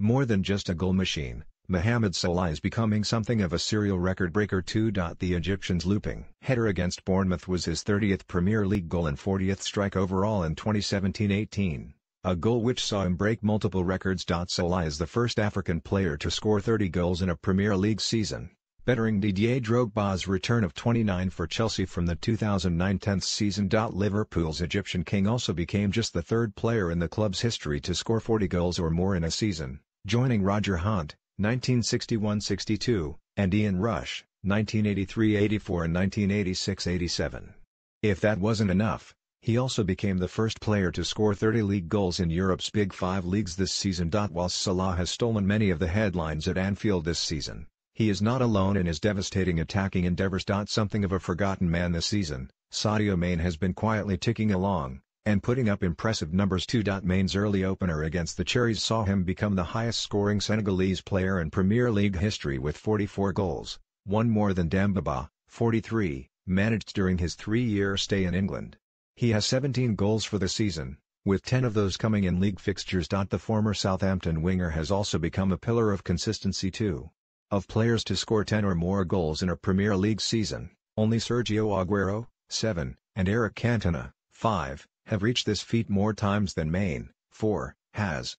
More than just a goal machine, Mohamed Salah is becoming something of a serial record breaker too. The Egyptian's looping header against Bournemouth was his 30th Premier League goal and 40th strike overall in 2017-18, a goal which saw him break multiple records. Salah is the first African player to score 30 goals in a Premier League season, bettering Didier Drogba's return of 29 for Chelsea from the 2009 10th season. Liverpool's Egyptian king also became just the third player in the club's history to score 40 goals or more in a season joining Roger Hunt, 1961-62, and Ian Rush, 1983-84 and 1986-87. If that wasn't enough, he also became the first player to score 30 league goals in Europe's Big Five leagues this season. Whilst Salah has stolen many of the headlines at Anfield this season, he is not alone in his devastating attacking endeavours. Something of a forgotten man this season, Sadio Mane has been quietly ticking along, and putting up impressive numbers too. Mane's early opener against the Cherries saw him become the highest-scoring Senegalese player in Premier League history with 44 goals, one more than Demba Ba, 43, managed during his three-year stay in England. He has 17 goals for the season, with 10 of those coming in league fixtures. The former Southampton winger has also become a pillar of consistency too. Of players to score 10 or more goals in a Premier League season, only Sergio Aguero, 7, and Eric Cantona, 5, have reached this feat more times than Mane, 4, has.